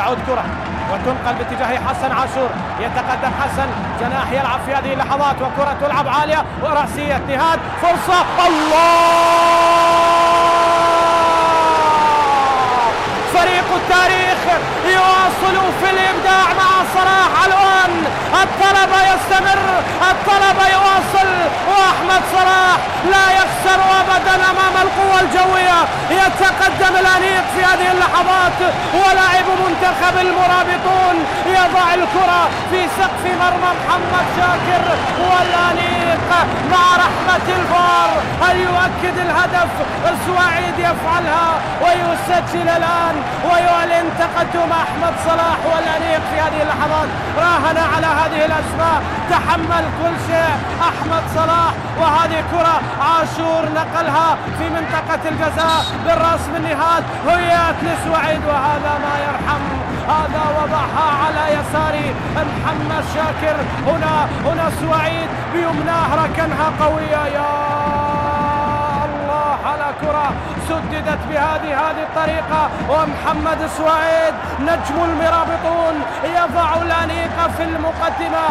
تعود كرة وتنقل باتجاه حسن عاشور. يتقدم حسن. جناح يلعب في هذه اللحظات وكرة تلعب عالية ورأسية. نهاد فرصة. الله! فريق التاريخ يواصل في الإبداع مع صلاح الوان الطلب يستمر. الطلب يواصل. وأحمد صلاح لا يخسر أبدا أمام القوة الجوية. يتقدم الأنيق في هذه اللحظات. ولاعب منتخب المرابطون يضع الكرة في سقف مرمى محمد شاكر والأنيق مع رحمة الفار. هل يؤكد الهدف؟ السواعيد يفعلها ويسجل الآن ويعلن تقدم أحمد صلاح والأنيق في هذه اللحظات. راهن على هذه الأسماء. تحمل كل شيء أحمد صلاح وهذه كرة عاشور نقلها في منطقة الجزاء بالرأس من نهاد هيات لسوعيد وهذا ما يرحم هذا وضعها على يسار محمد شاكر. هنا هنا سوعيد بيمناه ركنها قوية. يا الله على كرة سددت بهذه هذه الطريقة. ومحمد سوعيد نجم المرابطون يضع الأنيق في المقدمة.